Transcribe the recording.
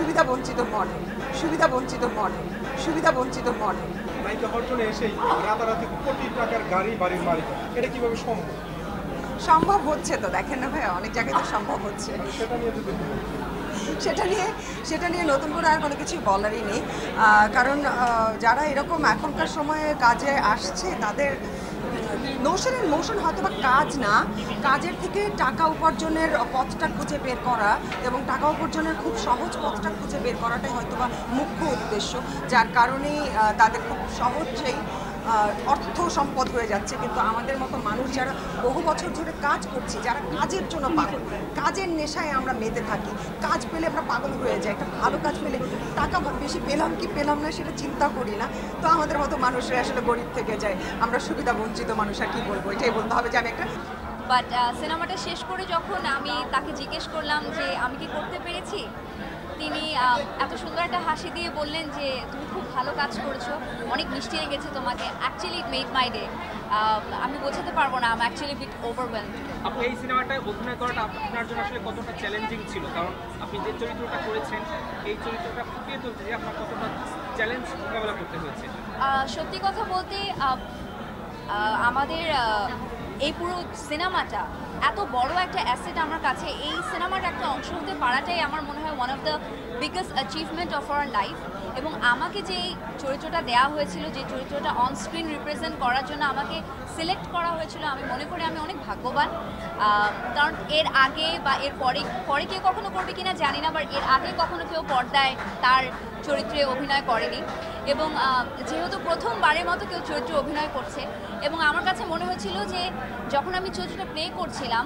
সুবিধা বঞ্চিত মডেল সুবিধা বঞ্চিত মডেল সুবিধা বঞ্চিত মডেল নায়িকা জন্য এসেই রাতারাতি কোটি টাকার গাড়ি বাড়ির মালিক এটা কীভাবে সম্ভব? সম্ভব হচ্ছে তো দেখেন না ভাই অনেক জায়গায় তো সম্ভব হচ্ছে। সেটা নিয়ে। সেটা নিয়ে নতুন করে আর কোনো কিছু বলারই নেই। কারণ যারা এরকম এখনকার সময়ে কাজে আসছে তাদের নোশন অ্যান্ড মোশন হয়তো বা কাজ না। কাজের থেকে টাকা উপার্জনের পথটা খুঁজে বের করা এবং টাকা উপার্জনের খুব সহজ পথটা খুঁজে বের করাটাই হয়তো বা মুখ্য উদ্দেশ্য। যার কারণেই তাদের খুব সহজেই অর্থ সম্পদ হয়ে যাচ্ছে, কিন্তু আমাদের মতো মানুষ যারা বহু বছর ধরে কাজ করছি, যারা কাজের জন্য পাগল, কাজের নেশায় আমরা মেতে থাকি, কাজ পেলে আমরা পাগল হয়ে যাই, একটা ভালো কাজ পেলে টাকা বেশি পেলাম কি পেলাম না সেটা চিন্তা করি না, তো আমাদের মতো মানুষরা আসলে গরিব থেকে যায়, আমরা সুবিধা বঞ্চিত মানুষ, আর কি বলব? এটাই বলতে হবে যে আমি একটা বাট সিনেমাটা শেষ করে যখন আমি তাকে জিজ্ঞেস করলাম যে, আমি কি করতে পেরেছি? তিনি এত সুন্দর একটা হাসি দিয়ে বললেন যে তুমি খুব ভালো কাজ করেছ। অনেক মিষ্টি লেগেছে তোমাকে। Actually it made my day আমি বোঝাতে পারব না আমি অ্যাকচুয়ালি বিট ওভারওয়েলড আপু এই সিনেমাটায় অভিনয় করাটা আপনার জন্য আসলে কতটা চ্যালেঞ্জিং ছিল? কারণ আপনি যে চরিত্রটা করেছেন এই চরিত্রটা ফুটিয়ে তুলতে যে আপনার কতটা চ্যালেঞ্জ মোকাবেলা করতে হয়েছে? সত্যি কথা বলতে আমাদের এই পুরো সিনেমাটা, এত বড় একটা অ্যাসেট আমার কাছে, এই সিনেমার একটা অংশ হতে পারাটাই আমার মনে হয় one of the biggest achievement of our life এবং আমাকে যে চরিত্রটা দেওয়া হয়েছিল, যে চরিত্রটা অন স্ক্রিন রিপ্রেজেন্ট করার জন্য আমাকে সিলেক্ট করা হয়েছিল, আমি মনে করি আমি অনেক ভাগ্যবান। কারণ এর আগে বা এর পরে পরে কেউ কখনো করবে কিনা জানি না বাট এর আগে কখনো কেউ পর্দায় তার চরিত্রে অভিনয় করেনি। এবং যেহেতু প্রথমবারের মতো কেউ চরিত্রে অভিনয় করছে, এবং আমার মনে হয়েছিল যে যখন আমি চরিত্রটা প্লে করছিলাম